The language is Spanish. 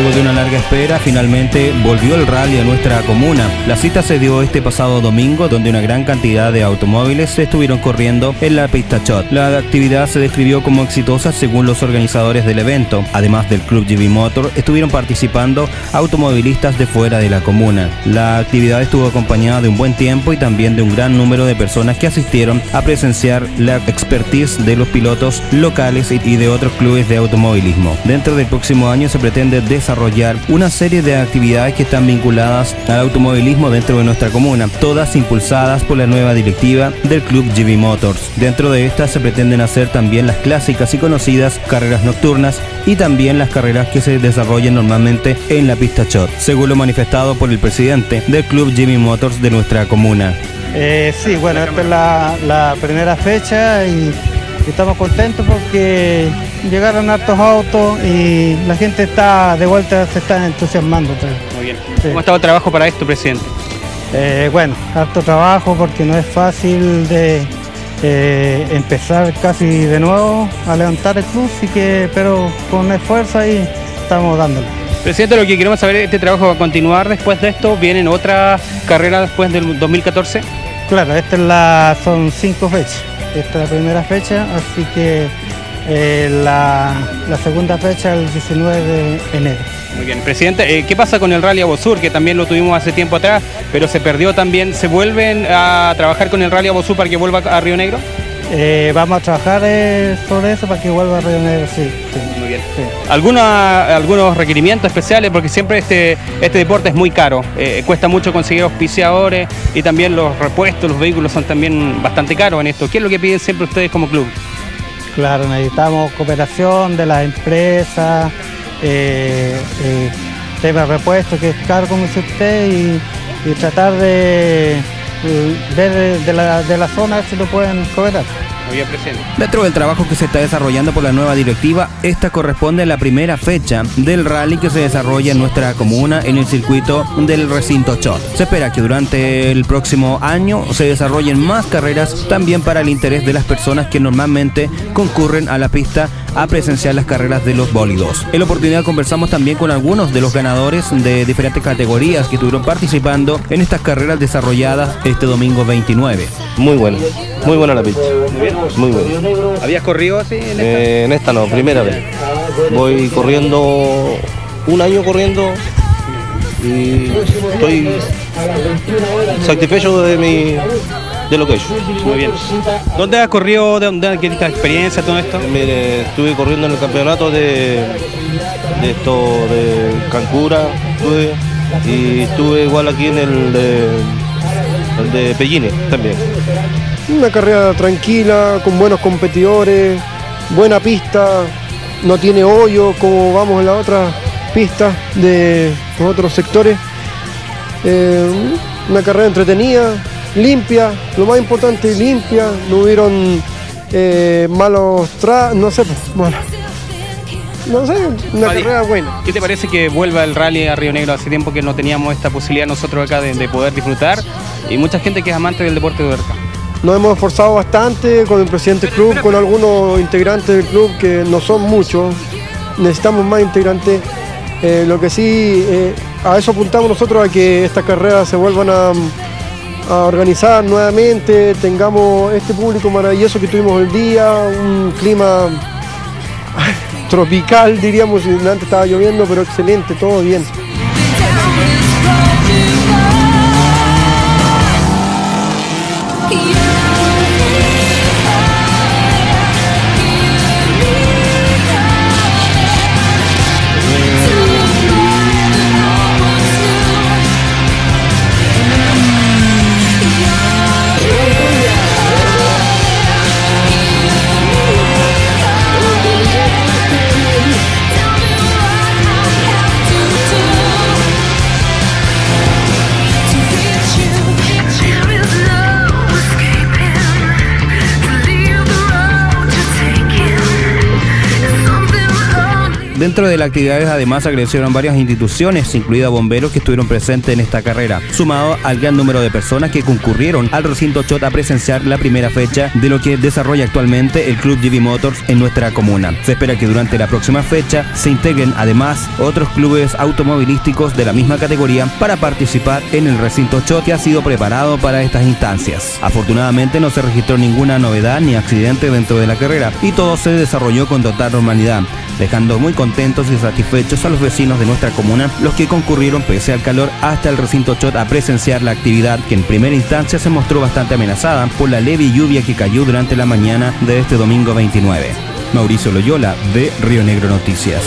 Luego de una larga espera, finalmente volvió el rally a nuestra comuna. La cita se dio este pasado domingo, donde una gran cantidad de automóviles estuvieron corriendo en la pista Chot. La actividad se describió como exitosa según los organizadores del evento. Además del Club GB Motor, estuvieron participando automovilistas de fuera de la comuna. La actividad estuvo acompañada de un buen tiempo y también de un gran número de personas que asistieron a presenciar la expertise de los pilotos locales y de otros clubes de automovilismo. Dentro del próximo año se pretende desarrollar una serie de actividades que están vinculadas al automovilismo dentro de nuestra comuna, todas impulsadas por la nueva directiva del Club GB Motors. Dentro de estas se pretenden hacer también las clásicas y conocidas carreras nocturnas y también las carreras que se desarrollan normalmente en la pista Shot, según lo manifestado por el presidente del Club GB Motors de nuestra comuna. Eh, sí, bueno, esta es la primera fecha y estamos contentos porque llegaron hartos autos y la gente está de vuelta, se está entusiasmando. Muy bien. ¿Cómo ha estado el trabajo para esto, presidente? Eh, bueno, harto trabajo porque no es fácil de eh, empezar casi de nuevo a levantar el club, y que, pero con esfuerzo ahí estamos dándolo. Presidente, lo que queremos saber, ¿este trabajo va a continuar después de esto? ¿Vienen otras carreras después del 2014? Claro, esta es la, son cinco fechas. Esta es la primera fecha, así que eh, la, segunda fecha el 19 de enero. Muy bien, presidente, eh, ¿qué pasa con el Rally Abosur? Que también lo tuvimos hace tiempo atrás, pero se perdió también. ¿Se vuelven a trabajar con el Rally Abosur para que vuelva a Río Negro? Eh, vamos a trabajar sobre eso para que vuelva a Río Negro, sí. Muy bien. ¿Algunos requerimientos especiales? Porque siempre este, este deporte es muy caro. cuesta mucho conseguir auspiciadores y también los repuestos, los vehículos son también bastante caros en esto. ¿Qué es lo que piden siempre ustedes como club? Claro, necesitamos cooperación de las empresas, eh, eh, tema repuesto que es caro como dice usted y, tratar de, ver de la, de la zona si lo pueden cooperar. Dentro del trabajo que se está desarrollando por la nueva directiva, esta corresponde a la primera fecha del rally que se desarrolla en nuestra comuna en el circuito del recinto Chot. Se espera que durante el próximo año se desarrollen más carreras también para el interés de las personas que normalmente concurren a la pista a presenciar las carreras de los bólidos. En la oportunidad conversamos también con algunos de los ganadores de diferentes categorías que estuvieron participando en estas carreras desarrolladas este domingo 29. Muy bueno, muy buena la pista. Muy bueno. ¿Habías corrido así en esta? Eh, en esta no, primera vez. Voy corriendo, un año corriendo y estoy satisfecho de mi de lo que he hecho. Muy bien. ¿Dónde has corrido? ¿De dónde esta experiencia, todo esto? Mire, estuve corriendo en el campeonato de, de esto de Cancura, estuve, y estuve igual aquí en el de, el de Pellines también. Una carrera tranquila, con buenos competidores, buena pista, no tiene hoyo como vamos en la otra pista de los otros sectores. Eh, una carrera entretenida, limpia, lo más importante, limpia, no hubieron eh, malos tra no sé, pues, bueno, no sé, una carrera buena. ¿Qué te parece que vuelva el rally a Río Negro? Hace tiempo que no teníamos esta posibilidad nosotros acá de, poder disfrutar y mucha gente que es amante del deporte de Huerta. Nos hemos esforzado bastante con el presidente del club, con algunos integrantes del club que no son muchos, necesitamos más integrantes. Eh, lo que sí, eh, a eso apuntamos nosotros a que estas carreras se vuelvan a, organizar nuevamente, tengamos este público maravilloso que tuvimos el día, un clima tropical diríamos, antes estaba lloviendo, pero excelente, todo bien. Dentro de las actividades además agradecieron varias instituciones, incluida bomberos que estuvieron presentes en esta carrera, sumado al gran número de personas que concurrieron al recinto Chot a presenciar la primera fecha de lo que desarrolla actualmente el Club GB Motors en nuestra comuna. Se espera que durante la próxima fecha se integren además otros clubes automovilísticos de la misma categoría para participar en el recinto Chot que ha sido preparado para estas instancias. Afortunadamente no se registró ninguna novedad ni accidente dentro de la carrera y todo se desarrolló con total normalidad, dejando muy contentos y satisfechos a los vecinos de nuestra comuna, los que concurrieron pese al calor hasta el recinto Chot a presenciar la actividad que en primera instancia se mostró bastante amenazada por la leve lluvia que cayó durante la mañana de este domingo 29. Mauricio Loyola de Río Negro Noticias.